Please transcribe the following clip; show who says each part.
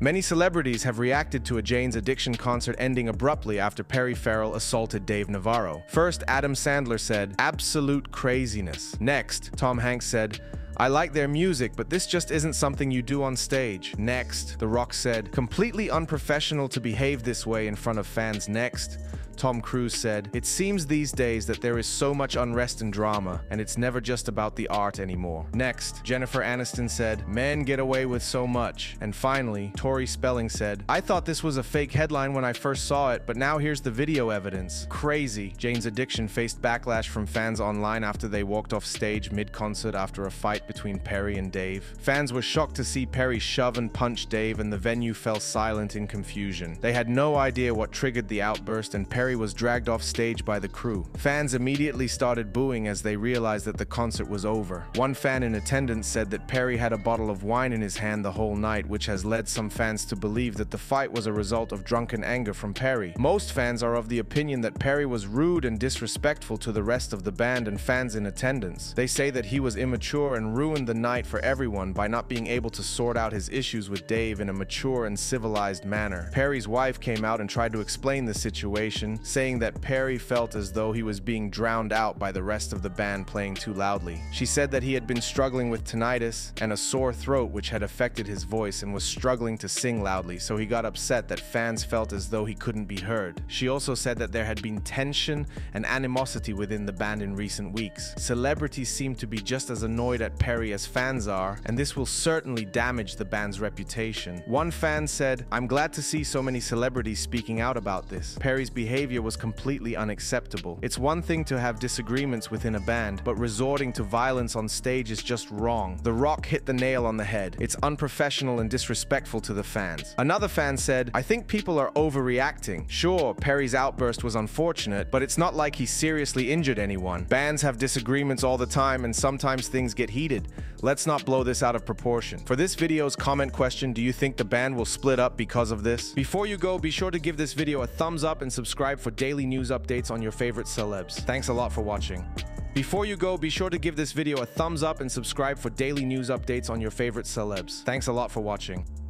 Speaker 1: Many celebrities have reacted to a Jane's Addiction concert ending abruptly after Perry Farrell assaulted Dave Navarro. First, Adam Sandler said, absolute craziness. Next, Tom Hanks said, I like their music, but this just isn't something you do on stage. Next, The Rock said, completely unprofessional to behave this way in front of fans. Next, Tom Cruise said, It seems these days that there is so much unrest and drama, and it's never just about the art anymore. Next, Jennifer Aniston said, Men get away with so much. And finally, Tori Spelling said, I thought this was a fake headline when I first saw it, but now here's the video evidence. Crazy. Jane's Addiction faced backlash from fans online after they walked off stage mid-concert after a fight between Perry and Dave. Fans were shocked to see Perry shove and punch Dave and the venue fell silent in confusion. They had no idea what triggered the outburst and Perry Perry was dragged off stage by the crew. Fans immediately started booing as they realized that the concert was over. One fan in attendance said that Perry had a bottle of wine in his hand the whole night, which has led some fans to believe that the fight was a result of drunken anger from Perry. Most fans are of the opinion that Perry was rude and disrespectful to the rest of the band and fans in attendance. They say that he was immature and ruined the night for everyone by not being able to sort out his issues with Dave in a mature and civilized manner. Perry's wife came out and tried to explain the situation, saying that Perry felt as though he was being drowned out by the rest of the band playing too loudly. She said that he had been struggling with tinnitus and a sore throat which had affected his voice and was struggling to sing loudly, so he got upset that fans felt as though he couldn't be heard. She also said that there had been tension and animosity within the band in recent weeks. Celebrities seem to be just as annoyed at Perry as fans are, and this will certainly damage the band's reputation. One fan said, I'm glad to see so many celebrities speaking out about this. Perry's behavior behavior was completely unacceptable. It's one thing to have disagreements within a band, but resorting to violence on stage is just wrong. The Rock hit the nail on the head. It's unprofessional and disrespectful to the fans. Another fan said, I think people are overreacting. Sure, Perry's outburst was unfortunate, but it's not like he seriously injured anyone. Bands have disagreements all the time and sometimes things get heated. Let's not blow this out of proportion. For this video's comment question, do you think the band will split up because of this? Before you go, be sure to give this video a thumbs up and subscribe subscribe for daily news updates on your favorite celebs. Thanks a lot for watching. Before you go, be sure to give this video a thumbs up and subscribe for daily news updates on your favorite celebs. Thanks a lot for watching.